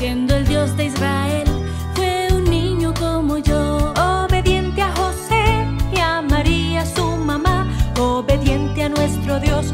Siendo el Dios de Israel. Dios